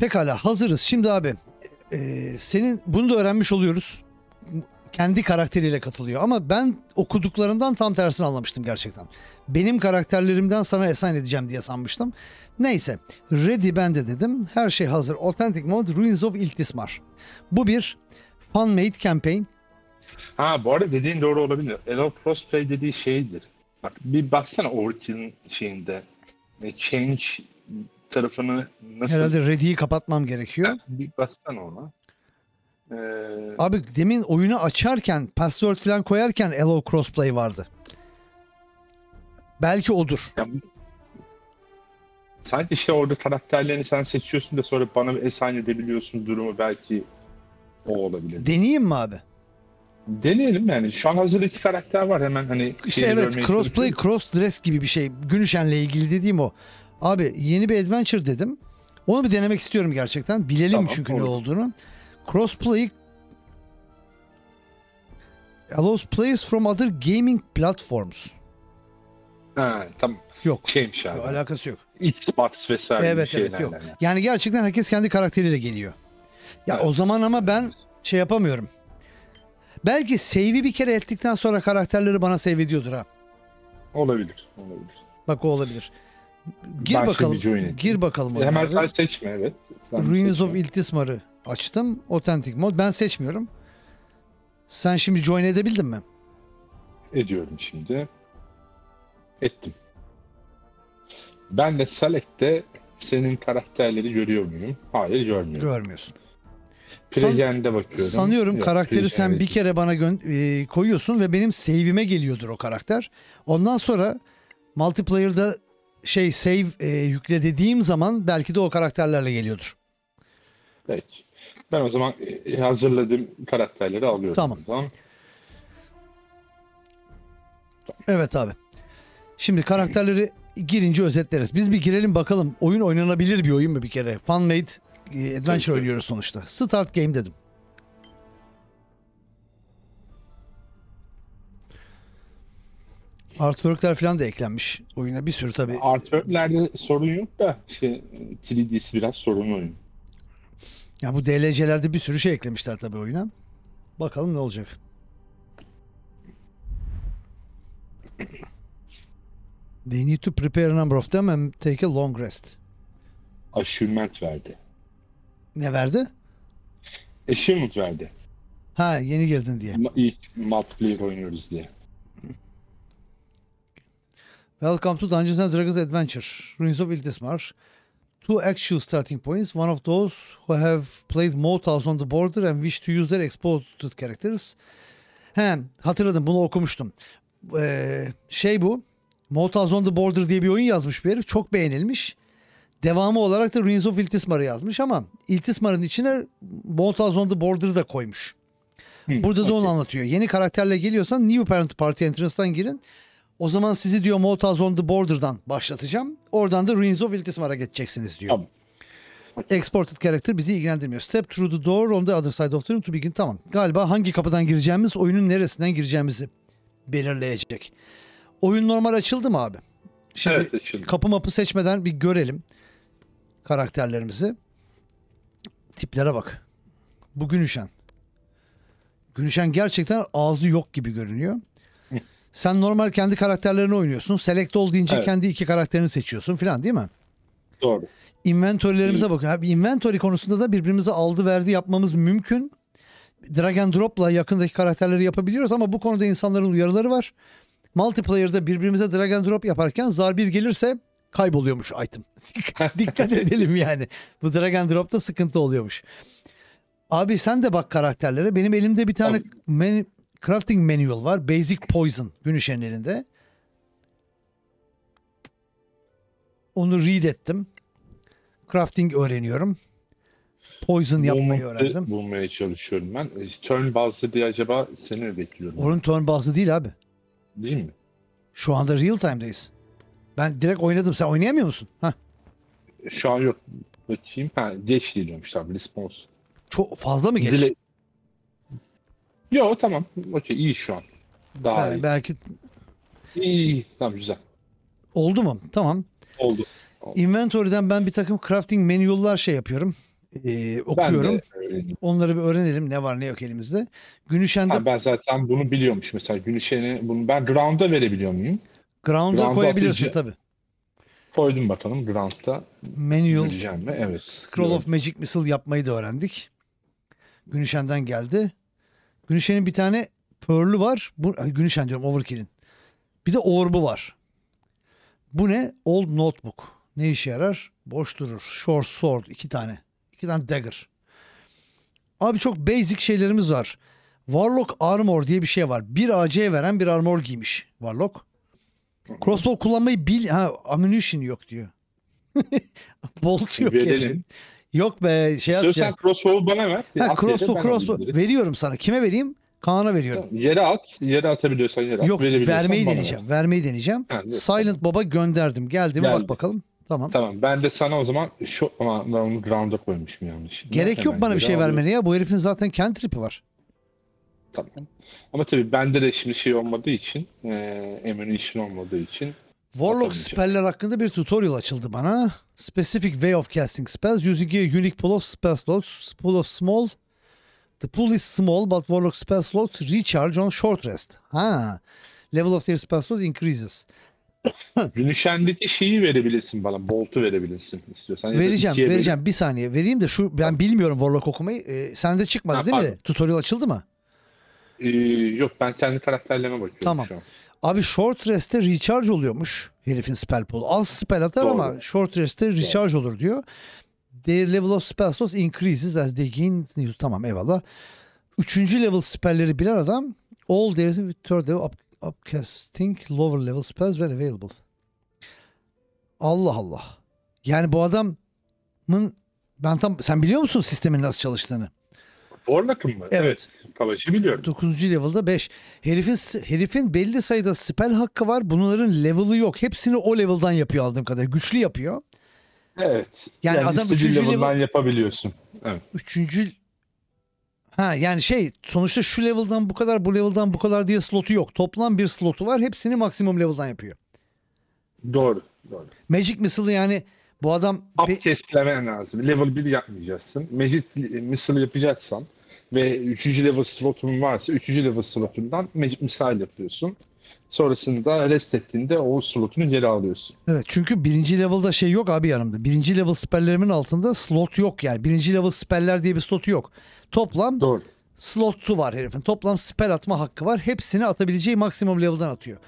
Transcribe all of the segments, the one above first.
Pekala hazırız. Şimdi abi e, senin bunu da öğrenmiş oluyoruz. Kendi karakteriyle katılıyor ama ben okuduklarından tam tersini anlamıştım gerçekten. Benim karakterlerimden sana esan edeceğim diye sanmıştım. Neyse ready ben de dedim. Her şey hazır. Authentic mode Ruins of Iltismar. Bu bir fan-made campaign. Ha bu arada dediğin doğru olabilir. Elo Crossplay dediği şeydir. Bak bir baksana Orkin'in şeyinde. E, Change tarafını nasıl... Herhalde ready'yi kapatmam gerekiyor. Ha, bir baksana ona. Ee, Abi demin oyunu açarken password falan koyarken Elo Crossplay vardı. Belki odur. ya, sanki işte orada karakterlerini sen seçiyorsun da sonra bana bir assign edebiliyorsun durumu belki o olabilir. Deneyeyim mi abi? Deneyelim yani. Şu an hazır iki karakter var hemen hani. İşte evet crossplay cross dress gibi bir şey. Günüşen'le ilgili dediğim o. Abi yeni bir adventure dedim. Onu bir denemek istiyorum gerçekten. Bilelim Tamam, çünkü ne olur. olduğunu. Crossplay allows players from other gaming platforms. Ha, tamam. Yok. Şeymiş abi. Alakası yok. Xbox vesaire Evet şeylerle. evet yok. Yani gerçekten herkes kendi karakteriyle geliyor. Ya Evet. o zaman ama ben şey yapamıyorum. Belki save'i bir kere ettikten sonra karakterleri bana save ediyordur ha. Olabilir. Olabilir. Bak o olabilir. Gir Ben bakalım. Gir bakalım. E, hemen sen seçme evet. Sen Ruins seçme. of Iltismar'ı açtım. Authentic mod. Ben seçmiyorum. Sen şimdi join edebildin mi? Ediyorum şimdi. Ettim. Ben de Select'te senin karakterleri görüyor muyum? Hayır görmüyorum. Görmüyorsun. San- Pregen'de bakıyorum. sanıyorum Yok, karakteri sen Pregen'de bir kere bana e, koyuyorsun ve benim save'ime geliyordur o karakter. Ondan sonra multiplayer'da şey save e, yükle dediğim zaman belki de o karakterlerle geliyordur. Peki. Ben o zaman e, hazırladığım karakterleri alıyorum. Tamam. Tamam. Evet abi. Şimdi karakterleri girince özetleriz. Biz bir girelim bakalım. Oyun oynanabilir bir oyun mu bir kere? Fan made e, adventure oynuyoruz sonuçta. Start game dedim. Artwork'ler falan da eklenmiş oyuna bir sürü tabii. Artwork'lerde sorun yok da şey 3D'si biraz sorun oyun. Ya bu DLC'lerde bir sürü şey eklemişler tabii oyuna. Bakalım ne olacak. They need to prepare a number of them and take a long rest. Achievement verdi. Ne verdi? Achievement verdi. Ha yeni girdin diye. Ma- İlk multiplayer oynuyoruz diye. Welcome to Dungeons and Dragons Adventure. Ruins of Iltismar. Two actual starting points. One of those who have played Motas on the Border and wish to use their exported characters. He, hatırladım bunu okumuştum. Ee, şey bu. Motas on the Border diye bir oyun yazmış bir herif. Çok beğenilmiş. Devamı olarak da Ruins of Iltismar'ı yazmış ama Iltismar'ın içine Motas on the Border'ı da koymuş. Burada da onu anlatıyor. Yeni karakterle geliyorsan New Parent Party Entrance'dan girin. O zaman sizi diyor Motaz on the Border'dan başlatacağım. Oradan da Ruins of Iltismar'a geçeceksiniz diyor. Tamam. Exported character bizi ilgilendirmiyor. Step through the door on the other side of the room to begin. Tamam. Galiba hangi kapıdan gireceğimiz oyunun neresinden gireceğimizi belirleyecek. Oyun normal açıldı mı abi? Şimdi Evet açıldı. kapı mapı seçmeden bir görelim karakterlerimizi. Tiplere bak. Bu Günüşen. Günüşen gerçekten ağzı yok gibi görünüyor. Sen normal kendi karakterlerini oynuyorsun. Select ol deyince Evet. kendi iki karakterini seçiyorsun falan değil mi? Doğru. Inventory'lerimize bakın. Abi inventory konusunda da birbirimize aldı verdi yapmamız mümkün. Drag and drop'la yakındaki karakterleri yapabiliyoruz ama bu konuda insanların uyarıları var. Multiplayer'da birbirimize drag and drop yaparken zar bir gelirse kayboluyormuş item. Dikkat edelim yani. Bu drag and drop'ta sıkıntı oluyormuş. Abi sen de bak karakterlere. Benim elimde bir tane men- crafting manual var. Basic Poison Günüşen'in elinde. Onu read ettim. Crafting öğreniyorum. Poison yapmayı Movement'ı öğrendim. bulmaya çalışıyorum ben. E, Turn bazlı diye acaba seni mi bekliyorum? Onun turn bazlı değil abi. Değil mi? Şu anda real time'dayız. Ben direkt oynadım. Sen oynayamıyor musun? Hah. Şu an yok. Bakayım. Ha, geç geliyormuş tamam. Response. Çok fazla mı geç? Dile... Yo tamam. Okey iyi şu an. Daha Bel- iyi. belki İyi, iyi. Tamam güzel. oldu mu? Tamam. Oldu. Inventory'den ben bir takım crafting manual'lar şey yapıyorum. Ee, Ben okuyorum. de öğreneyim. Onları bir öğrenelim ne var ne yok elimizde. Günüşen'de Ha, ben zaten bunu biliyormuş mesela Günüşen'e bunu ben ground'a verebiliyor muyum? ground'a Ground'a koyabilirsin atınca- tabii. Koydum bakalım ground'da Manual mi? Evet. Scroll of Magic Missile yapmayı da öğrendik. Günüşen'den geldi. Günüşen'in bir tane Pearl'ü var. Bu, Günüşen diyorum Overkill'in. Bir de Orb'u var. Bu ne? Old Notebook. Ne işe yarar? Boş durur. Short Sword. iki tane. İki tane Dagger. Abi çok basic şeylerimiz var. Warlock Armor diye bir şey var. Bir AC veren bir armor giymiş Warlock. Crossbow kullanmayı bil... Ha ammunition yok diyor. Bolt yok. Verelim. Yok be şey İstiyorsan atacağım. crossbow'u bana ver. Ha, At yere, crossbow ben crossbow. direkt. Veriyorum sana. Kime vereyim? Kaan'a veriyorum. Yere at. Yere atabiliyorsan yere at. Yok verebiliyorsan vermeyi bana deneyeceğim. ver. Vermeyi deneyeceğim. Ha, yok, Silent Baba gönderdim. Geldi mi Geldi. bak bakalım. Tamam. Tamam ben de sana o zaman şu ama ben onu ground'a koymuşum yanlış. Gerek yok Hemen bana bir geri şey alıyorum. vermene ya. Bu herifin zaten cantrip'i var. Tamam. Ama tabii bende de şimdi şey olmadığı için, e, ammunition olmadığı için Warlock speller hakkında bir tutorial açıldı bana. Specific way of casting spells using a unique pool of spell slots. Pool of small. The pool is small but Warlock spell slots recharge on short rest. Ha. Level of their spell slots increases. Günüşendeki şeyi verebilirsin bana. Bolt'u verebilirsin istiyorsan. Vereceğim, vereceğim. Bir saniye vereyim de şu ben bilmiyorum Warlock okumayı. Ee, sende çıkmadı Ha, değil mi? pardon. Tutorial açıldı mı? Ee, yok ben kendi karakterlerime bakıyorum Tamam. şu an. Abi short rest'te recharge oluyormuş herifin spell pool. Az spell atar Doğru. ama short rest'te recharge olur diyor. Their level of spell slots increases as they gain... Tamam eyvallah. Üçüncü level spellleri bilen adam all their third level up, upcasting lower level spells when available. Allah Allah. Yani bu adamın ben tam sen biliyor musun sistemin nasıl çalıştığını? Warlock'ın mı? Evet. Savaşı biliyorum. 9. level'da 5. Herifin herifin belli sayıda spell hakkı var. Bunların level'ı yok. Hepsini o level'dan yapıyor aldığım kadar. Güçlü yapıyor. Evet. Yani adam istediğin üçüncü level'dan level- yapabiliyorsun. Evet. Üçüncü Ha yani şey sonuçta şu level'dan bu kadar bu level'dan bu kadar diye slotu yok. Toplam bir slotu var. Hepsini maksimum level'dan yapıyor. Doğru. Doğru. Magic Missile'ı yani bu adam Upcast'lemen lazım. Level 1 yapmayacaksın. Magic Missile yapacaksan ve 3. level slotun varsa 3. level slotundan Magic Missile yapıyorsun. Sonrasında rest ettiğinde o slotunu geri alıyorsun. Evet çünkü birinci level'da şey yok abi yanımda. Birinci level spellerimin altında slot yok yani. Birinci level speller diye bir slotu yok. Toplam Doğru. slotu var herifin. Toplam spell atma hakkı var. Hepsini atabileceği maksimum level'dan atıyor.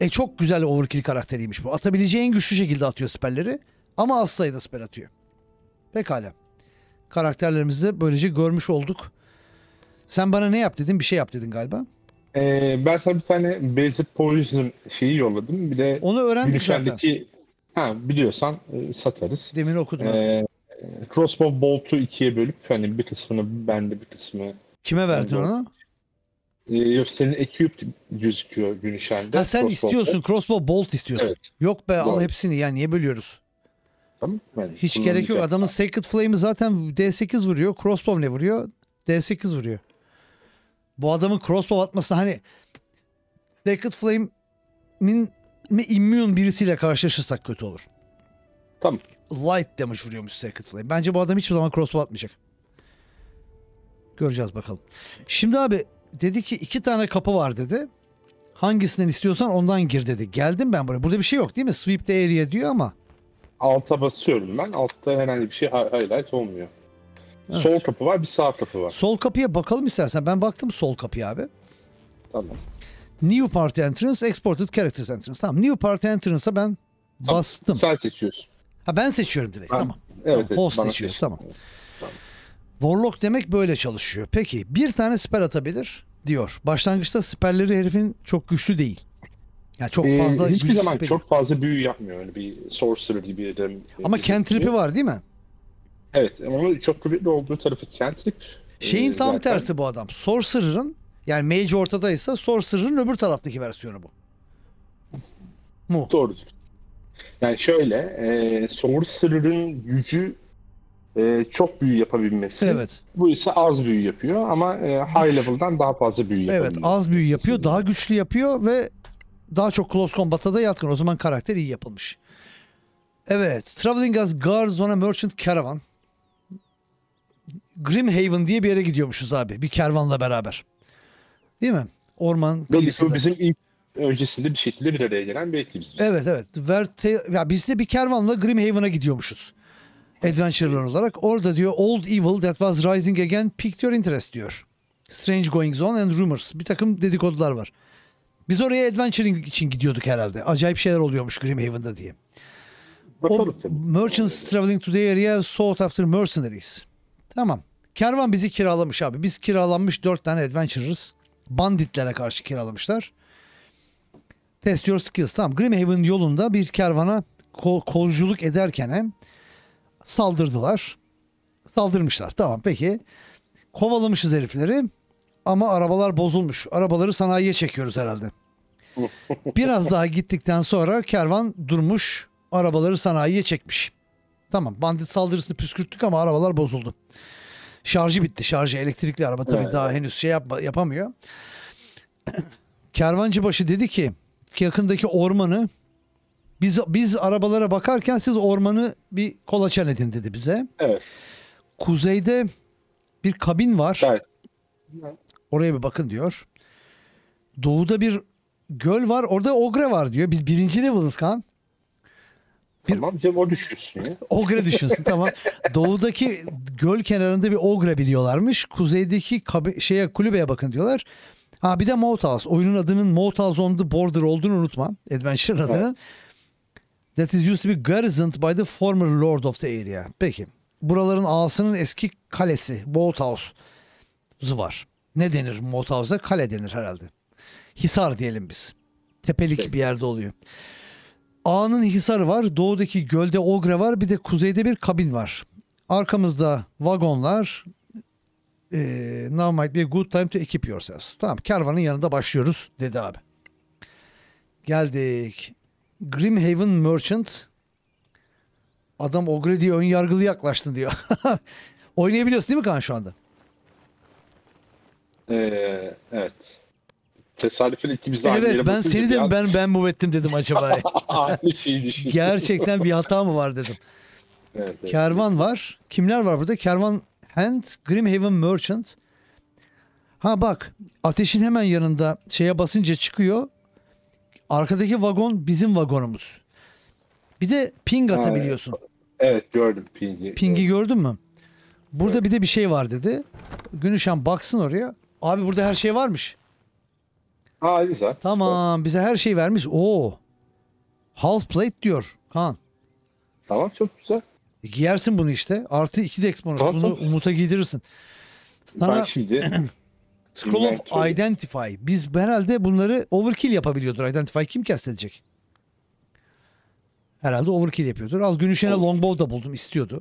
E çok güzel overkill karakteriymiş bu. Atabileceği en güçlü şekilde atıyor spellleri. Ama az sayıda spell atıyor. Pekala. Karakterlerimizi böylece görmüş olduk. Sen bana ne yap dedin? Bir şey yap dedin galiba. Ee, ben sana bir tane Basic Poison şeyi yolladım. Bir de Onu öğrendik zaten. Ha biliyorsan e, satarız. Demin okudum. Ee, crossbow bolt'u ikiye bölüp hani bir kısmını bende bir kısmı Kime verdin onu? e, yok senin equipped gözüküyor Gülüşen'de. Ha sen Crossbow istiyorsun. bolt. Crossbow bolt istiyorsun. Evet. Yok be al Doğru. hepsini ya niye bölüyoruz? Tamam. Yani Hiç gerek yok. Adamın Sacred Flame'i zaten D8 vuruyor. Crossbow ne vuruyor? D8 vuruyor. Bu adamın crossbow atması hani Sacred Flame'in mi immune birisiyle karşılaşırsak kötü olur. Tamam. Light damage vuruyormuş Sacred Flame. Bence bu adam hiçbir zaman crossbow atmayacak. Göreceğiz bakalım. Şimdi abi dedi ki iki tane kapı var dedi. Hangisinden istiyorsan ondan gir dedi. Geldim ben buraya. Burada bir şey yok değil mi? Sweep the area diyor ama. Alta basıyorum ben. Altta herhangi bir şey hi- highlight olmuyor. Evet. Sol kapı var, bir sağ kapı var. Sol kapıya bakalım istersen. Ben baktım sol kapıya abi. Tamam. New Party Entrance, Exported Characters Entrance. Tamam. New Party Entrance'a ben Tamam. bastım. Sen seçiyorsun. Ha ben seçiyorum direkt. Ben- Tamam. Evet, evet. host seçiyor, seç. tamam. Evet. Warlock demek böyle çalışıyor. Peki bir tane spell atabilir diyor. Başlangıçta spellleri herifin çok güçlü değil. Yani çok Ee, fazla hiçbir güçlü zaman spell- çok fazla büyü yapmıyor. Öyle bir sorcerer gibi. da- Ama cantrip'i var değil mi? Evet ama çok kuvvetli olduğu tarafı. Şeyin Ee, tam zaten- tersi bu adam. Sorcerer'ın yani mage ortadaysa Sorcerer'ın öbür taraftaki versiyonu bu. Mu. Doğrudur. Yani şöyle, e, Sorcerer'ın gücü e, çok büyü yapabilmesi. Evet. Bu ise az büyü yapıyor ama e, high level'dan daha fazla büyü Evet yapabiliyor. az büyü yapıyor, daha güçlü yapıyor ve daha çok close combat'a da yatkın. O zaman karakter iyi yapılmış. Evet. Traveling as guards on a merchant caravan. Grimhaven diye bir yere gidiyormuşuz abi. Bir kervanla beraber. Değil mi? Orman Belli ki bu bizim ilk öncesinde bir şekilde bir araya gelen bir ekibiz. biz. Evet evet. Verte, ya biz de bir kervanla Grimhaven'a gidiyormuşuz. Adventure'lar olarak. Orada diyor Old Evil that was rising again piqued your interest diyor. Strange goings on and rumors. Bir takım dedikodular var. Biz oraya adventuring için gidiyorduk herhalde. Acayip şeyler oluyormuş Grimhaven'da diye. O Bakalım tabii. merchants traveling to the area sought after mercenaries. Tamam. Kervan bizi kiralamış abi. Biz kiralanmış dört tane adventurers. Banditlere karşı kiralamışlar. Test your skills. Tamam. Grimhaven yolunda bir kervana kol, kolculuk ederken saldırdılar. Saldırmışlar. Tamam peki. Kovalamışız herifleri. Ama arabalar bozulmuş. Arabaları sanayiye çekiyoruz herhalde. Biraz daha gittikten sonra kervan durmuş. Arabaları sanayiye çekmiş. Tamam bandit saldırısını püskürttük ama arabalar bozuldu. Şarjı bitti. Şarjı elektrikli araba tabii Evet. daha henüz şey yapma, yapamıyor. Kervancı başı dedi ki yakındaki ormanı biz biz arabalara bakarken siz ormanı bir kolaçan edin dedi bize. Evet. Kuzeyde bir kabin var. Gayet. Oraya bir bakın diyor. Doğuda bir göl var. Orada ogre var diyor. Biz birinci level'ız kan. Bir- Tamam. Cem o düşürsün ya. Ogre düşünsün tamam. Doğudaki göl kenarında bir ogre biliyorlarmış. Kuzeydeki kabi- şeye kulübeye bakın diyorlar. Ha bir de House. Oyunun adının House on the Border olduğunu unutma. Adventure adının. That is used to be garrisoned by the former lord of the area. Peki. Buraların ağasının eski kalesi Moat House'u var. Ne denir Moat House'a? Kale denir herhalde. Hisar diyelim biz. Tepelik Peki. bir yerde oluyor. Ağanın hisarı var. Doğudaki gölde ogre var. Bir de kuzeyde bir kabin var. Arkamızda vagonlar. Ee, now might be a good time to equip yourselves. Tamam kervanın yanında başlıyoruz dedi abi. Geldik. Grimhaven Merchant. Adam ogre diye ön yargılı yaklaştın diyor. Oynayabiliyorsun değil mi Kaan şu anda? Ee, evet. Tesadüfen ikimiz de aynı Evet yere ben bakınca seni bir de an ben ben bu ettim dedim acaba. aynı şeyi düşündüm. Gerçekten bir hata mı var dedim. Evet, evet. Kervan var. Kimler var burada? Kervan Hand, Grimhaven Merchant. Ha bak ateşin hemen yanında şeye basınca çıkıyor. Arkadaki vagon bizim vagonumuz. Bir de ping Ha, atabiliyorsun. Evet gördüm pingi. Ping'i gördün mü? Burada bir de bir şey var dedi. Günüşen baksın oraya. Abi burada her şey varmış. Aa güzel. Tamam bize her şey vermiş. Oo. Half plate diyor. Kaan. Tamam çok güzel. E, giyersin bunu işte. Artı 2 de bonus. Tamam, Bunu tamam. Umut'a giydirirsin. Sana Ben şimdi Scroll of Inventory. Identify. Biz herhalde bunları overkill yapabiliyordur. Identify kim cast edecek? Herhalde overkill yapıyordur. Al Olur. longbow da buldum. istiyordu.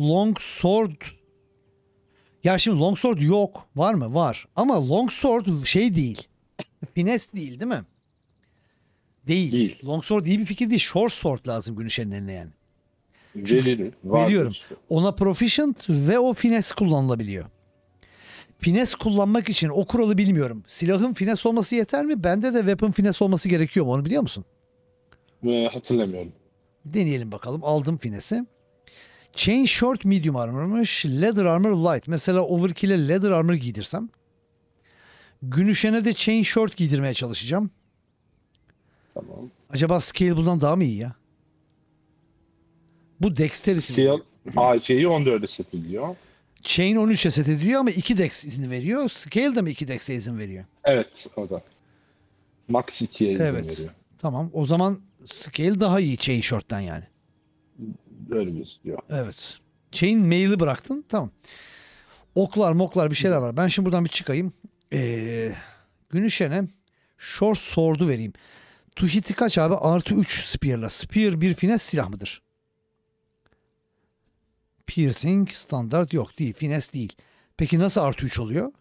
Long sword. Ya şimdi long sword yok. Var mı? Var. Ama long sword şey değil. Finesse değil değil mi? Değil. Değil. Long sword iyi bir fikir değil. Short sword lazım gün eline yani. veririm. vardır. Veriyorum. Ona proficient ve o finesse kullanılabiliyor. Finesse kullanmak için o kuralı bilmiyorum. Silahın finesse olması yeter mi? Bende de weapon finesse olması gerekiyor mu? Onu biliyor musun? Ee, hatırlamıyorum. Deneyelim bakalım. Aldım finesse. Chain short medium armor'mış. Leather armor light. Mesela overkill'e leather armor giydirsem. Günüşene de chain short giydirmeye çalışacağım. Tamam. Acaba scale bundan daha mı iyi ya? Bu dexterity. Scale AC'yi 14'e satılıyor. Chain 13'e set ediliyor ama 2 dex izni veriyor. Scale de mi 2 dex'e izin veriyor? Evet o da. Max 2'ye izin Evet. veriyor. Tamam. O zaman scale daha iyi chain short'tan yani. Öyle gözüküyor. Evet. Chain mail'i bıraktın. Tamam. Oklar moklar bir şeyler var. Ben şimdi buradan bir çıkayım. Ee, Günüşen'e short sword'u vereyim. Tuhiti kaç abi? Artı 3 spear'la. Spear bir finesse silah mıdır? Piercing standart yok değil. Finesse değil. Peki nasıl artı 3 oluyor?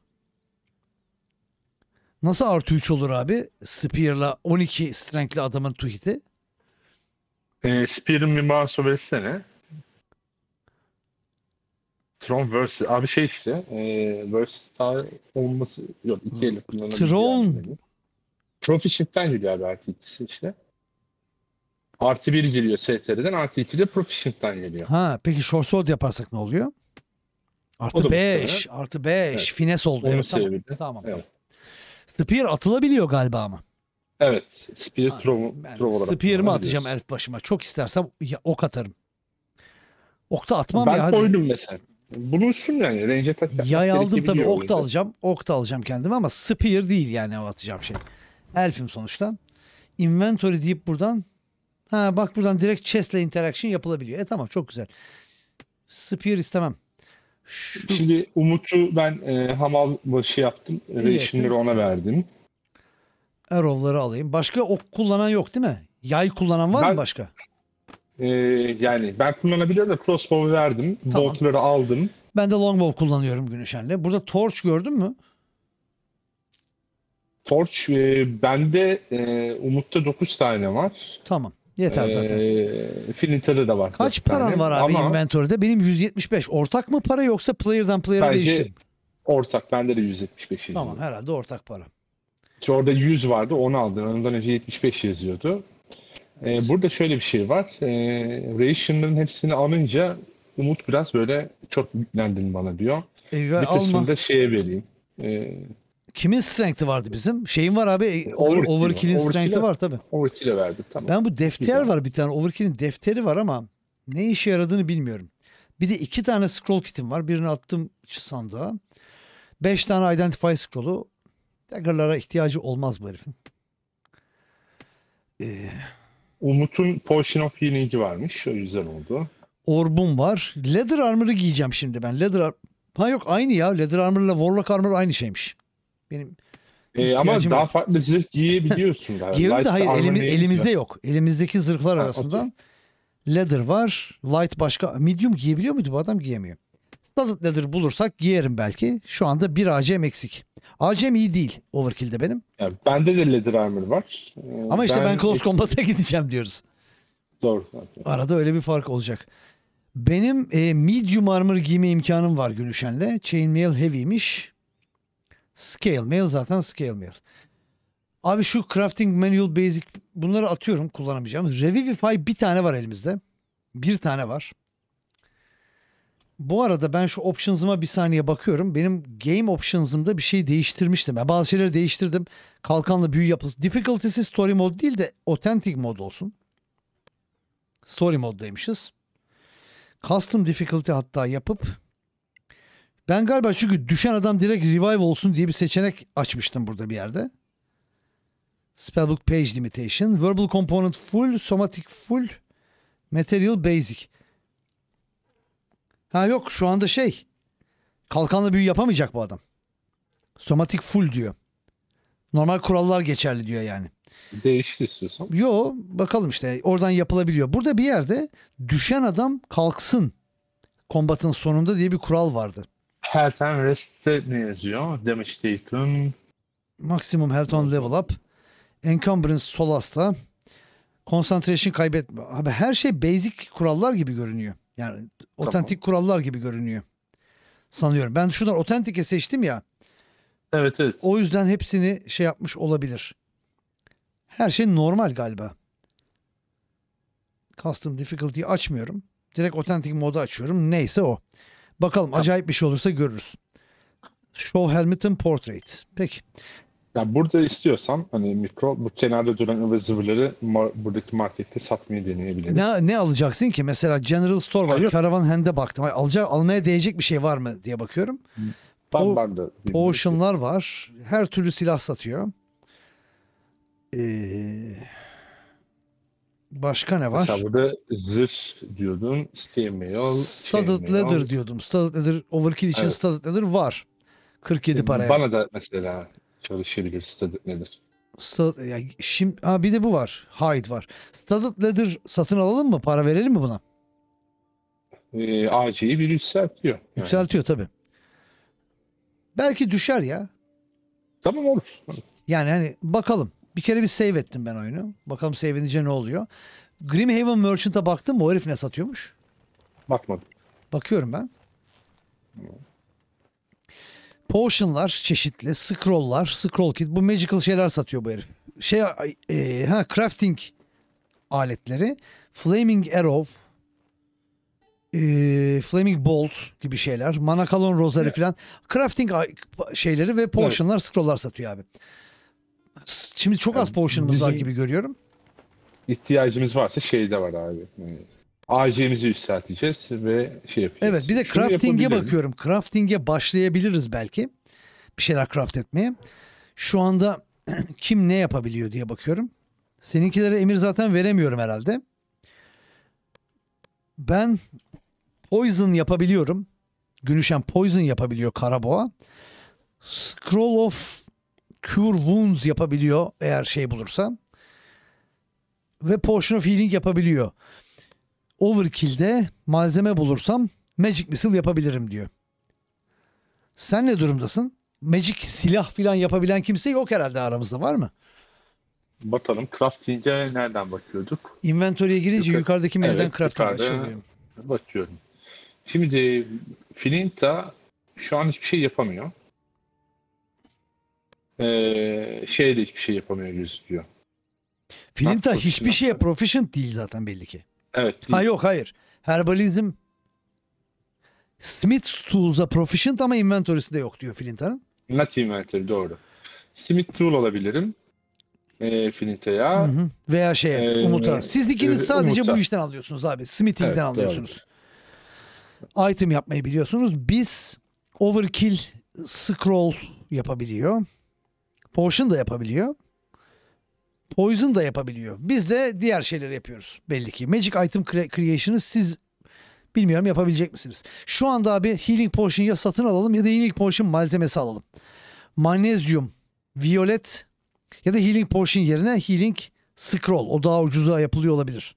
Nasıl artı 3 olur abi? Spear'la 12 strength'li adamın tuhiti. Ee, Spear'ın bir mouse versene. Tron Verse. Abi şey işte. E, versatile olması. Yok iki elle kullanılabiliyor. Tron. Proficient'ten geliyor abi artı ikisi işte. Artı bir geliyor STR'den artı iki de Proficient'ten geliyor. Ha peki short sword yaparsak ne oluyor? Artı O da 5. Artı 5. Evet. Fines oldu. Onu evet, tamam. Tamam. Evet. tamam. Spear atılabiliyor galiba ama. Evet. Spear Ha, throw, Ben throw olarak. Spear'ımı atacağım elf başıma. Çok istersem ya, ok atarım. Ok da atmam Ben ya. hadi. koydum mesela. Bulunsun yani. Range yapmak Yay aldım tabii. Ok da alacağım. Ok da alacağım kendime ama Spear değil yani o atacağım şey. Elfim sonuçta. Inventory deyip buradan ha bak buradan direkt chest'le interaction yapılabiliyor. E tamam çok güzel. Spear istemem. Şu Şimdi Umut'u ben e, hamal başı yaptım. Ration'ları ona verdim. arrow'ları alayım. Başka ok kullanan yok değil mi? Yay kullanan var Ben- mı başka? E, yani ben kullanabiliyorum da crossbow'u verdim. Tamam. Bolt'ları aldım. Ben de longbow kullanıyorum Günüşen'le. Burada torch gördün mü? Torch e, bende e, Umut'ta 9 tane var. Tamam. Yeter zaten. E, Flinter'ı da var. Kaç dört tane. paran var abi Ama inventory'de? Benim 175. Ortak mı para yoksa player'dan player'a değişiyor? ortak. Bende de 175 yazıyor. Tamam herhalde ortak para. Ki Orada 100 vardı onu aldım. Ondan önce 75 yazıyordu. Ee, burada şöyle bir şey var. Ee, ration'ların hepsini alınca Umut biraz böyle çok yüklendin bana diyor. Eyvah Bir kısmını da şeye vereyim. Ee, Kimin strength'i vardı bizim? Şeyin var abi. e, Over, Overkill. Overkill'in Overkill'e- strength'i var tabii. Overkill'e verdim. Tamam. Ben bu defter Güzel. var bir tane. Overkill'in defteri var ama ne işe yaradığını bilmiyorum. Bir de iki tane scroll kitim var. Birini attım sandığa. Beş tane identify scroll'u. Dagger'lara ihtiyacı olmaz bu herifin. Ee, Umut'un Potion of Healing'i varmış. O yüzden oldu. orbum var. Leather armor'ı giyeceğim şimdi ben. Leather ar- Ha yok aynı ya. Leather armor'la warlock armor aynı şeymiş. Benim Ee, ama İhtiyacım daha farklı zırh giyebiliyorsun galiba. Giyelim de hayır elimi- elimizde yok. Elimizdeki zırhlar Ha, arasından leather var. Light başka. Medium giyebiliyor muydu bu adam? Giyemiyor. Studded leather bulursak giyerim belki. Şu anda bir ACM eksik. ACM iyi değil overkill'de benim. Yani bende de leather armor var. Ee, Ama işte ben, close combat'a gideceğim diyoruz. Doğru. Arada öyle bir fark olacak. Benim e, medium armor giyme imkanım var Günüşen'le. Chainmail heavy'miş. Scale mail zaten scale mail. Abi şu crafting manual basic bunları atıyorum kullanamayacağım. Revivify bir tane var elimizde. Bir tane var. Bu arada ben şu options'ıma bir saniye bakıyorum. Benim game options'ımda bir şey değiştirmiştim. Ben bazı şeyleri değiştirdim. Kalkanla büyü yapılsın. Difficulty'si story mode değil de authentic mod olsun. Story moddaymışız. Custom difficulty hatta yapıp ben galiba çünkü düşen adam direkt revive olsun diye bir seçenek açmıştım burada bir yerde. Spellbook page limitation, verbal component full, somatic full, material basic. Ha yok şu anda şey kalkanla büyü yapamayacak bu adam. Somatic full diyor. Normal kurallar geçerli diyor yani. Değişti istiyorsan. Yo bakalım işte oradan yapılabiliyor. Burada bir yerde düşen adam kalksın kombatın sonunda diye bir kural vardı. Health and Rest'te ne yazıyor? Damage taken. Maximum health on level up. Encumbrance sol hasta. Concentration kaybetme. Abi her şey basic kurallar gibi görünüyor. Yani otentik kurallar gibi görünüyor. Sanıyorum. Ben şuradan otentik'e seçtim ya. Evet evet. O yüzden hepsini şey yapmış olabilir. Her şey normal galiba. Custom difficulty'yi açmıyorum. Direkt authentic modu açıyorum. Neyse o. Bakalım acayip bir şey olursa görürüz. Show and portrait. Peki. Yani burada istiyorsan hani mikro bu kenarda duran ıvır zıvırları ma- buradaki markette satmayı deneyebiliriz. Ne, ne alacaksın ki? Mesela General Store var. Hayır. Caravan Hand'e baktım. Ay, Alacak, almaya değecek bir şey var mı diye bakıyorum. Ben, ben de. Potion'lar var. Her türlü silah satıyor. Ee, başka ne var? Mesela burada zırh diyordun, scale Studded leather diyordum. Studded leather overkill için Evet. studded leather var. 47 paraya. Bana da mesela çalışabilir studded leather. Studded, ya şimdi, ha bir de bu var. Hide var. Studded leather satın alalım mı? Para verelim mi buna? Ee, AC'yi bir yükseltiyor. Yani. Yükseltiyor tabii. Belki düşer ya. Tamam olur. Yani hani bakalım. Bir kere bir save ettim ben oyunu. Bakalım save edince ne oluyor. Grimhaven Merchant'a baktım mı? O herif ne satıyormuş? Bakmadım. Bakıyorum ben. Potion'lar çeşitli, scroll'lar, scroll kit. Bu magical şeyler satıyor bu herif. Şey e, ha crafting aletleri, flaming arrow, e, Flaming Bolt gibi şeyler. Manakalon Rosary Evet. falan. Crafting şeyleri ve potionlar, scrolllar satıyor abi. Şimdi çok az Yani potion'ımız var gibi görüyorum. İhtiyacımız varsa şey de var abi. AC'mizi yükselteceğiz ve şey yapacağız. Evet bir de Şunu crafting'e bakıyorum. Crafting'e başlayabiliriz belki. Bir şeyler craft etmeye. Şu anda kim ne yapabiliyor diye bakıyorum. Seninkilere emir zaten veremiyorum herhalde. Ben poison yapabiliyorum. Günüşen poison yapabiliyor karaboğa. Scroll of Cure Wounds yapabiliyor eğer şey bulursa. Ve Potion of Healing yapabiliyor. Overkill'de malzeme bulursam Magic Missile yapabilirim diyor. Sen ne durumdasın? Magic silah falan yapabilen kimse yok herhalde aramızda var mı? Bakalım crafting'e nereden bakıyorduk? Inventory'e girince Yukarı- yukarıdaki menüden Evet, crafting açılıyor. Bakıyorum. Şimdi Flinta şu an hiçbir şey yapamıyor. Ee, şey de hiçbir şey yapamıyor gözüküyor. Flinta Haklısın hiçbir şeye proficient değil zaten belli ki. Evet. Ha yok hayır. Herbalizm Smith Tools'a proficient ama inventory'sinde yok diyor Flinta'nın. Not inventory doğru. Smith Tool alabilirim. Ee, Flinta'ya. Hı hı. Veya şeye Ee, Umut'a. Siz ikiniz e, sadece Umut'a. bu işten alıyorsunuz abi. Smithing'den Evet, alıyorsunuz. Item yapmayı biliyorsunuz. Biz overkill scroll yapabiliyor. Potion da yapabiliyor. Poison da yapabiliyor. Biz de diğer şeyleri yapıyoruz belli ki. Magic item cre- creation'ı siz bilmiyorum yapabilecek misiniz? Şu anda abi healing potion ya satın alalım ya da healing potion malzemesi alalım. Magnezyum, violet ya da healing potion yerine healing scroll. O daha ucuza yapılıyor olabilir.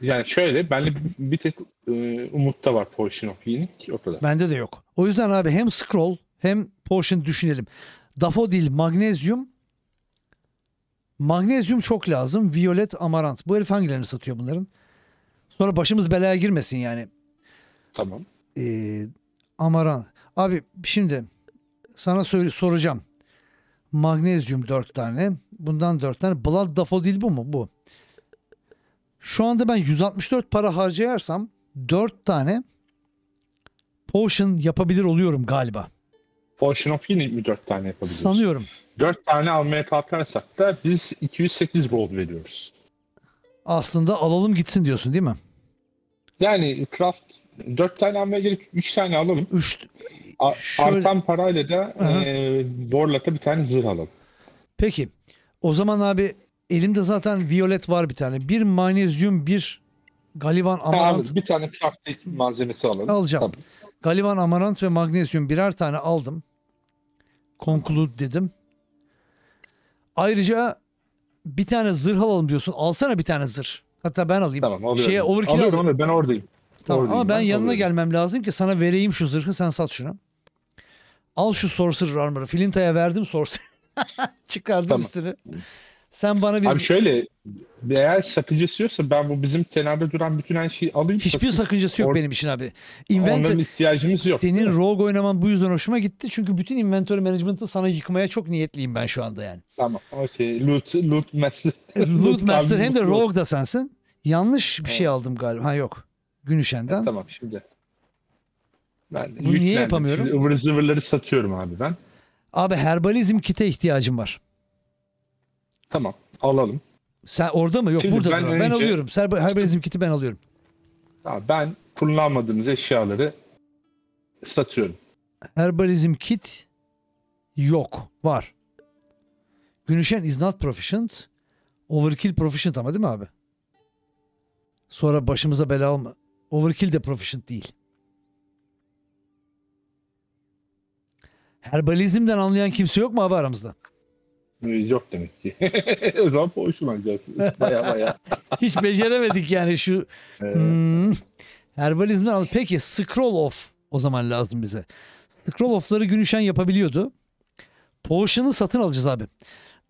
Yani şöyle benle bir tek e, Umut'ta var Potion of Healing. O kadar. Bende de yok. O yüzden abi hem scroll hem potion düşünelim. Dafodil, magnezyum. Magnezyum çok lazım. Violet, amarant. Bu herif hangilerini satıyor bunların? Sonra başımız belaya girmesin yani. Tamam. Ee, amarant. Abi şimdi sana söyle, soracağım. Magnezyum 4 tane. Bundan 4 tane. Blood dafodil bu mu? Bu. Şu anda ben 164 para harcayarsam 4 tane potion yapabilir oluyorum galiba. Potion of Healing mi 4 tane yapabiliyoruz? Sanıyorum. 4 tane almaya kalkarsak da biz 208 gold veriyoruz. Aslında alalım gitsin diyorsun değil mi? Yani craft 4 tane almaya gerek 3 tane alalım. 3 A- Şöyle- Artan parayla da Aha. e, Borlat'a bir tane zırh alalım. Peki. O zaman abi elimde zaten violet var bir tane. Bir magnezyum, bir galivan amarant abi, bir tane crafting malzemesi alalım. alacağım. Tamam. Galivan amarant ve magnezyum birer tane aldım. Conclude dedim. Ayrıca bir tane zırh alalım diyorsun. Alsana bir tane zırh. Hatta ben alayım. Tamam alıyorum. Şeye overkill alıyorum, alıyorum, ben oradayım. Tamam Oradayım ama ben yanına alıyorum. gelmem lazım ki sana vereyim şu zırhı sen sat şunu. Al şu Sorcerer Armor'ı. Flinta'ya verdim Sorcerer. Çıkardım Tamam. üstünü. Sen bana bir... Abi şöyle eğer sakıncası yoksa ben bu bizim kenarda duran bütün her şeyi alayım. Hiçbir satayım. sakıncası yok Or- benim için abi. Onların Inventory- ihtiyacımız yok. Senin rogue oynaman bu yüzden hoşuma gitti. Çünkü bütün inventory management'ı sana yıkmaya çok niyetliyim ben şu anda yani. Tamam. Okey. Loot, loot master. Loot Master hem de rogue da sensin. Yanlış bir şey aldım galiba. Ha yok. Gün üşenden. Tamam şimdi. Ben Bunu niye yüklendim. yapamıyorum? Şimdi ıvır zıvırları satıyorum abi ben. Abi herbalizm kite ihtiyacım var. Tamam. Alalım. Sen orada mı? Yok Şimdi burada. ben Ben, ben önce- alıyorum. Herbalizm kiti ben alıyorum. Ben kullanmadığımız eşyaları satıyorum. Herbalizm kit yok. Var. Günüşen is not proficient. Overkill proficient ama değil mi abi? Sonra başımıza bela olma. Overkill de proficient değil. Herbalizmden anlayan kimse yok mu abi aramızda? Ee, Yok demek ki. o zaman potion alacağız. Baya baya. Hiç beceremedik yani şu Ee, Hmm. Herbalizmden al. Peki scroll off o zaman lazım bize. Scroll off'ları Günüşen yapabiliyordu. Potion'ı satın alacağız abi.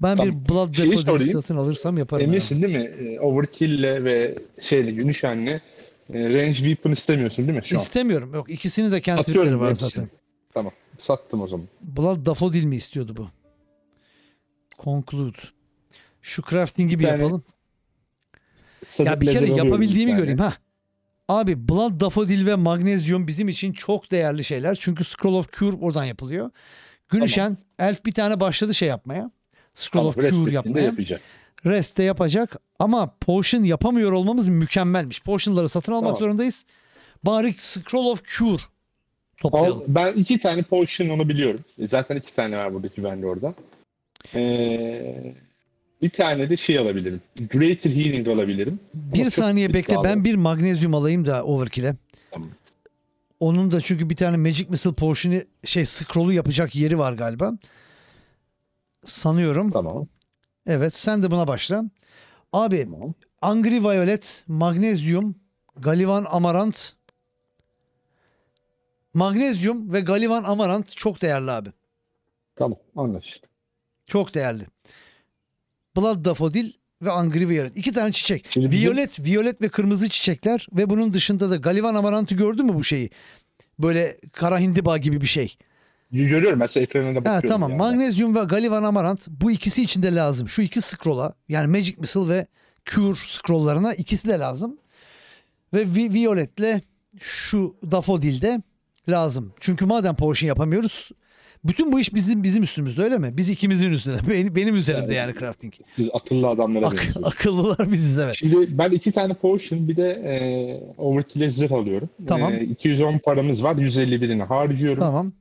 Ben Tamam. bir Blood Daffodil sorayım. satın alırsam yaparım. ya. Eminsin değil mi? Ee, Overkill'le ve şeyle Günüşen'le e, range weapon istemiyorsun değil mi şu an? İstemiyorum. Yok ikisini de Atıyorum var zaten. Tamam. Sattım o zaman. Blood Daffodil mi istiyordu bu? Conclude. Şu crafting'i bir Bir tane yapalım. Ya bir kere yapabildiğimi tane. göreyim ha. Abi Blood Daffodil ve Magnezyum bizim için çok değerli şeyler. Çünkü Scroll of Cure oradan yapılıyor. Günüşen Elf bir tane başladı şey yapmaya. Scroll Tamam, of rest Cure yapmaya. yapacak. Rest de yapacak ama potion yapamıyor olmamız mükemmelmiş. Potionları satın almak Tamam. zorundayız. Bari Scroll of Cure toplayalım. Al- Ben iki tane potion onu biliyorum. E, Zaten iki tane var buradaki bende orada. Ee, bir tane de şey alabilirim. Greater Healing alabilirim. Ama Bir çok saniye bekle ben bir magnezyum alayım da overkill'e. Tamam. Onun da çünkü bir tane Magic Missile Potion'u şey scroll'u yapacak yeri var galiba. Sanıyorum. Tamam. Evet sen de buna başla. Abi Tamam. Angry Violet, Magnezyum, Galivan Amarant. Magnezyum ve Galivan Amarant çok değerli abi. Tamam. Anlaştık. Çok değerli. Blood Daffodil ve Angry Violet. İki tane çiçek. Şimdi bizim- Violet, violet ve kırmızı çiçekler ve bunun dışında da Galivan Amarant'ı gördün mü bu şeyi? Böyle kara hindiba gibi bir şey. Görüyorum mesela ekranına Ha, bakıyorum. tamam. yani. Magnezyum ve Galivan Amarant bu ikisi için de lazım. Şu iki scroll'a yani Magic Missile ve Cure scroll'larına ikisi de lazım. Ve Vi- Violet'le şu Daffodil de lazım. Çünkü madem potion yapamıyoruz bütün bu iş bizim bizim üstümüzde öyle mi? Biz ikimizin üstünde. Benim, benim üzerimde Evet. yani crafting. Siz akıllı adamlara Ak- akıllılar biziz evet. Şimdi ben iki tane potion bir de e, overkill'e zırh alıyorum. Tamam. E, 210 paramız var. 151'ini harcıyorum. Tamam.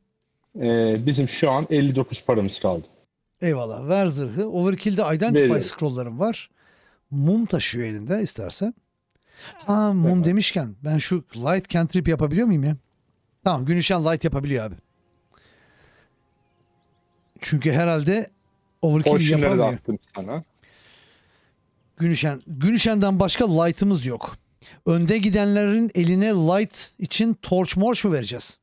E, bizim şu an 59 paramız kaldı. Eyvallah. Ver zırhı. Overkill'de Identify Veriyorum. scroll'larım var. Mum taşıyor elinde istersen. Ha mum Tamam. demişken ben şu light cantrip yapabiliyor muyum ya? Tamam gün light yapabiliyor abi. Çünkü herhalde overkill yapamıyor. attım sana. Gün ışıyan, gün ışığından başka light'ımız yok. Önde gidenlerin eline light için torch morch mu vereceğiz?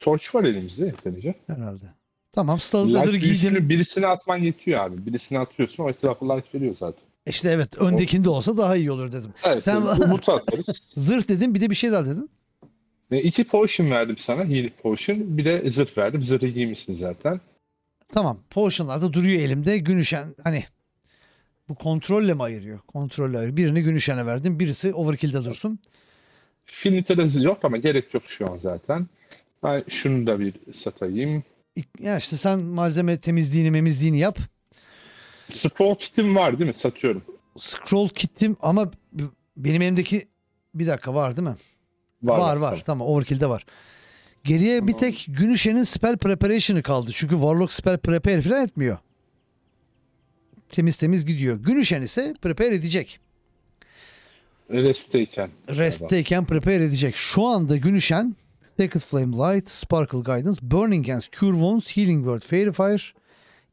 Torch var elimizde yeterince. Herhalde. Tamam. Büyüsünü giydim. birisine atman yetiyor abi. Birisine atıyorsun o etrafı light veriyor zaten. İşte evet öndekinde olsa daha iyi olur dedim. Evet. Sen- Umut'u atarız. Zırh dedim bir de bir şey daha dedin. E, iki potion verdim sana. Healing potion. Bir de zırh verdim. Zırhı giymişsin zaten. Tamam. Potion'lar da duruyor elimde. Gün üşen hani bu kontrolle mi ayırıyor? Kontrolle ayırıyor. Birini gün üşene verdim. Birisi overkill'de dursun. Finite'de zırh yok ama gerek yok şu an zaten. Ben şunu da bir satayım. Ya işte sen malzeme temizliğini memizliğini yap. Scroll kit'im var değil mi? Satıyorum. Scroll kittim ama benim elimdeki bir dakika var değil mi? Var var. Tamam, overkill'de var. Geriye bir tek gün üşenin spell preparation'ı kaldı. Çünkü Warlock spell prepare falan etmiyor. Temiz temiz gidiyor. Gün üşen ise prepare edecek. Rest'teyken. Rest'teyken prepare edecek. Şu anda gün üşen Sacred Flame Light, Sparkle Guidance, Burning Hands, Cure Wounds, Healing Word, Fairy Fire,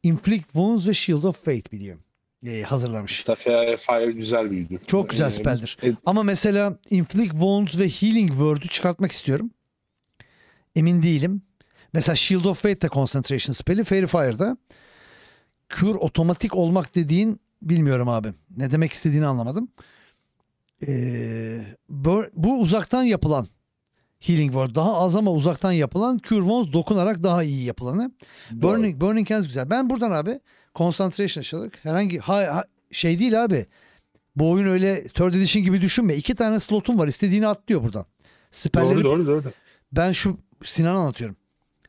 Inflict Wounds ve Shield of Fate biliyor. Ee, hazırlamış. Fire, Fire güzel büyüdü. Çok güzel Ee, spelldir. e, Ama mesela Inflict Wounds ve Healing Word'ü çıkartmak istiyorum. Emin değilim. Mesela Shield of Fate de Concentration spell'i. Fairy Fire'da. Cure otomatik olmak dediğin bilmiyorum abi. Ne demek istediğini anlamadım. Ee, bur- bu uzaktan yapılan Healing Word daha az ama uzaktan yapılan Cure Wounds dokunarak daha iyi yapılanı. doğru. Burning, Burning Hands güzel. Ben buradan abi concentration aşağılık herhangi ha, ha- şey değil abi. Bu oyun öyle Third Edition gibi düşünme. İki tane slotun var. İstediğini atlıyor buradan. Spellleri Doğru doğru doğru. ben şu Sinan anlatıyorum.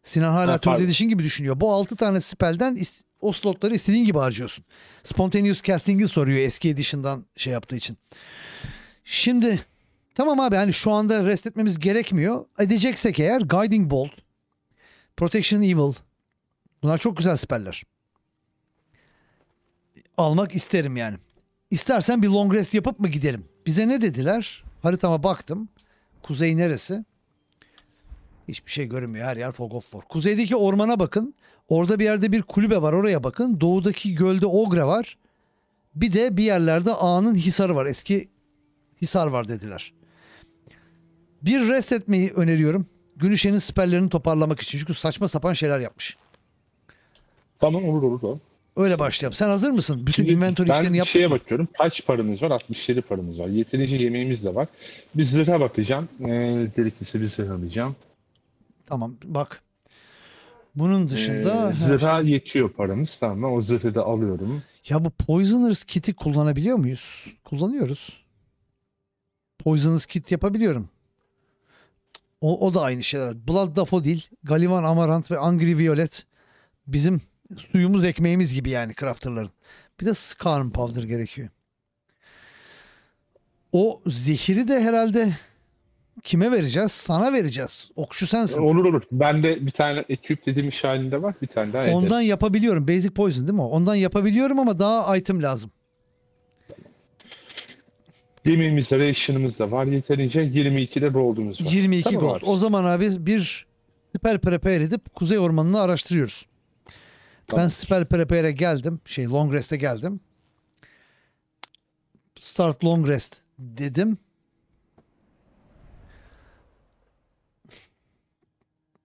Sinan hala Ha, Third. Edition gibi düşünüyor. Bu altı tane spellden is- o slotları istediğin gibi harcıyorsun. Spontaneous casting'i soruyor eski edition'dan şey yaptığı için. Şimdi tamam abi hani şu anda rest etmemiz gerekmiyor. Edeceksek eğer Guiding Bolt, Protection Evil bunlar çok güzel speller. Almak isterim yani. İstersen bir long rest yapıp mı gidelim? Bize ne dediler? Haritama baktım. Kuzey neresi? Hiçbir şey görünmüyor. Her yer fog of war. Kuzeydeki ormana bakın. Orada bir yerde bir kulübe var. Oraya bakın. Doğudaki gölde Ogre var. Bir de bir yerlerde Ağa'nın Hisarı var. Eski Hisar var dediler. Bir rest etmeyi öneriyorum. Gün ışığının spellerini toparlamak için. Çünkü saçma sapan şeyler yapmış. Tamam olur olur. olur. Öyle başlayalım. Sen hazır mısın? Bütün Şimdi inventory ben işlerini yap. şeye bakıyorum. Kaç paramız var? 67 paramız var. Yeterince yemeğimiz de var. Bir zırha bakacağım. Ee, gerekirse bir zırh alacağım. Tamam bak. Bunun dışında Ee, zırha yetiyor paramız. Tamam o zırhı da alıyorum. ya bu Poisoners kit'i kullanabiliyor muyuz? Kullanıyoruz. Poisonous Kit yapabiliyorum. O, o da aynı şeyler. Blood Daffodil, Galivan Amarant ve Angry Violet bizim suyumuz ekmeğimiz gibi yani crafterların. Bir de Scarm Powder gerekiyor. O zehiri de herhalde kime vereceğiz? Sana vereceğiz. Okşu sensin. Olur olur. Bende bir tane ekip dediğim iş halinde var. Bir tane daha ederim. Ondan yapabiliyorum. Basic Poison değil mi o? Ondan yapabiliyorum ama daha item lazım. Gemimizde, ration'ımız da var. Yeterince 22'de roll'umuz var. 22 Tamam gold. abi. O zaman abi bir spell prepare edip Kuzey Ormanı'nı araştırıyoruz. Ben Tamam. spell prepare'e geldim. Şey long rest'e geldim. Start long rest dedim.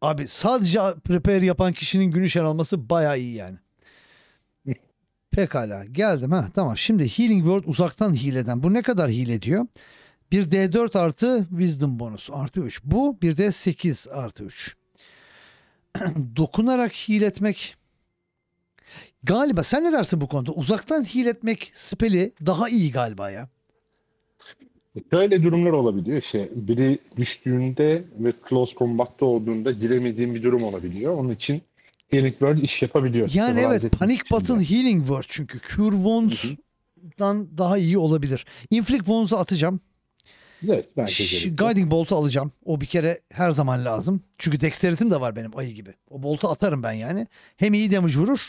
Abi sadece prepare yapan kişinin günü şen alması bayağı iyi yani. Pekala geldim ha tamam. Şimdi Healing Word uzaktan heal eden. Bu ne kadar heal ediyor? Bir D4 artı Wisdom bonus artı 3. Bu bir de 8 artı 3. Dokunarak heal etmek galiba sen ne dersin bu konuda? Uzaktan heal etmek speli daha iyi galiba ya. Böyle durumlar olabiliyor. İşte biri düştüğünde ve close combat'ta olduğunda giremediğim bir durum olabiliyor. Onun için Healing Word iş yapabiliyor. Yani evet için de. Button Healing Word çünkü Cure Wounds'dan daha iyi olabilir. Inflict Wounds'u atacağım. Evet gerekiyor. Guiding Bolt'u alacağım. O bir kere her zaman lazım. Çünkü Dexterity'm de var benim ayı gibi. O bolt'u atarım ben yani. Hem iyi damage vurur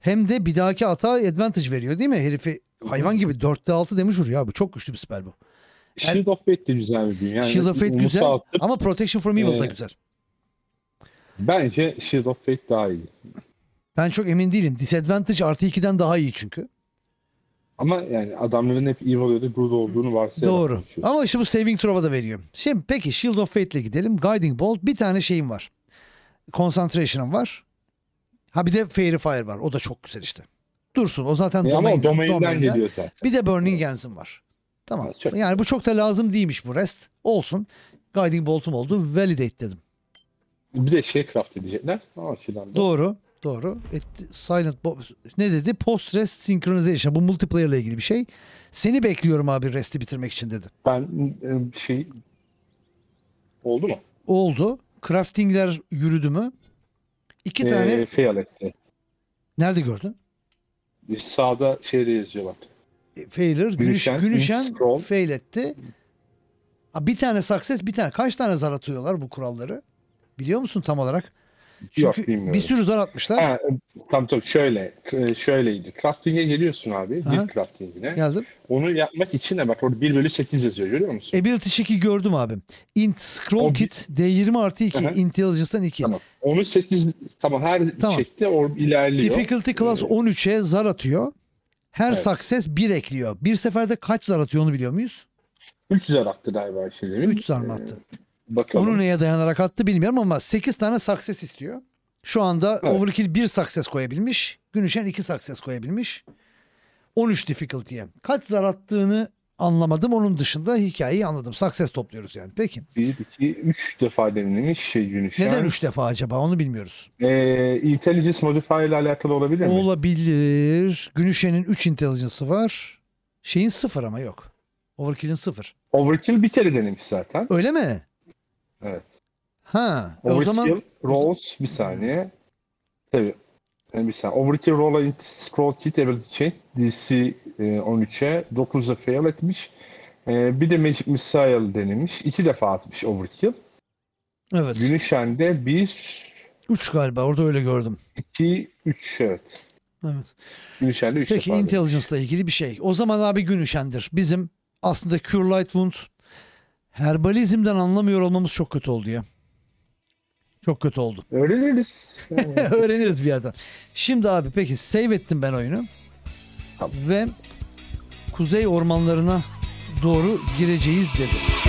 hem de bir dahaki atağa advantage veriyor değil mi? Herifi hayvan gibi 4'te 6 damage vuruyor abi. Çok güçlü bir spell bu. Shield of Fate de güzel bir büyü. Yani Shield of Fate güzel atıp, ama Protection from Evil da Ee, güzel. Bence Shield of Fate daha iyi. Ben çok emin değilim. Disadvantage artı 2'den daha iyi çünkü. Ama yani adamların hep evil ya da good olduğunu varsayarak Doğru. Ama işte bu Saving Throw'a da veriyor. Şimdi peki Shield of Fate'le gidelim. Guiding Bolt bir tane şeyim var. Concentration'ım var. Ha bir de Fairy Fire var. O da çok güzel işte. Dursun. O zaten E ama domain, o domainden domainden. geliyor zaten. Bir de Burning Hands'ım var. Tamam. Çok yani bu çok da lazım değilmiş bu rest. Olsun. Guiding Bolt'um oldu. Validate dedim. Bir de şey craft edecekler. O açıdan da. Doğru. Doğru. Etti, silent Bo- ne dedi? Post rest synchronization. Bu multiplayer ile ilgili bir şey. Seni bekliyorum abi resti bitirmek için dedi. Ben e, şey oldu mu? Oldu. Craftingler yürüdü mü? İki Ee, tane fail etti. nerede gördün? Sağda şeyde yazıyor bak. E, Günüşen, Günüşen Scroll. fail etti. Ha, bir tane success, bir tane. Kaç tane zar atıyorlar bu kuralları? Biliyor musun tam olarak? Yok, Çünkü bilmiyorum. bir sürü zar atmışlar. Ha, tam tam şöyle e, şöyleydi. Crafting'e geliyorsun abi. Aha. Bir crafting'ine. Geldim. Onu yapmak için de bak orada 1 bölü 8 yazıyor görüyor musun? Ability check'i gördüm abi. Int scroll O kit D20 artı 2. Aha. Intelligence'dan 2. Tamam. Onu 8 tamam her Tamam. çekte o ilerliyor. Difficulty class 13'e zar atıyor. Her Evet. success 1 ekliyor. Bir seferde kaç zar atıyor onu biliyor muyuz? 3 zar attı galiba şeylerin. 3 zar mı attı? Bakalım. Onu neye dayanarak attı bilmiyorum ama 8 tane success istiyor. Şu anda Evet. Overkill 1 success koyabilmiş. Günüşen 2 success koyabilmiş. 13 difficulty'ye. Kaç zar attığını anlamadım. Onun dışında hikayeyi anladım. Success topluyoruz yani. Peki. 1, 2, 3 defa denilmiş şey Yunus. Neden 3 defa acaba onu bilmiyoruz. Ee, intelligence modifier ile alakalı olabilir mi? Olabilir. Günüşen'in 3 intelligence'ı var. Şeyin 0 ama yok. Overkill'in 0. Overkill bir kere denemiş zaten. Öyle mi? Evet. Ha. Overkill o zaman rolls bir saniye. Tabii. Yani bir saniye. Overkill roll scroll kit ability check DC e, 13'e 9'a fail etmiş. E, bir de Magic Missile denemiş. İki defa atmış Overkill. evet. Günüşen'de 1, 3 galiba. Orada öyle gördüm. 2, 3 evet. Evet. Günüşen'de 3 Peki defa intelligence ile ilgili bir şey. O zaman abi gün üşendir. Bizim aslında Cure Light Wound herbalizmden anlamıyor olmamız çok kötü oldu ya. Çok kötü oldu. Öğreniriz. Yani Öğreniriz bir yerden. Şimdi abi peki save ettim ben oyunu. Tamam. Ve kuzey ormanlarına doğru gireceğiz dedi.